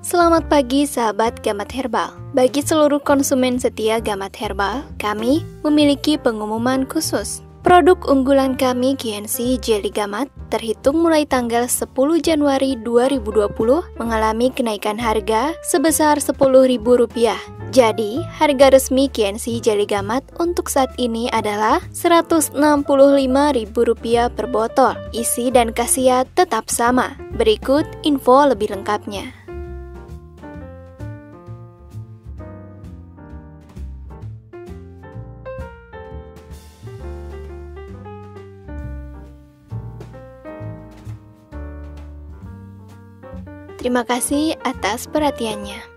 Selamat pagi sahabat Gamat Herbal. Bagi seluruh konsumen setia Gamat Herbal, kami memiliki pengumuman khusus. Produk unggulan kami GNC Jelly Gamat terhitung mulai tanggal 10 Januari 2020 mengalami kenaikan harga sebesar Rp10.000. Jadi, harga resmi GNC Jelly Gamat untuk saat ini adalah Rp165.000 per botol. Isi dan khasiat tetap sama. Berikut info lebih lengkapnya. Terima kasih atas perhatiannya.